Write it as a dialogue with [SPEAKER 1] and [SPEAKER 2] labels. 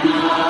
[SPEAKER 1] Krishna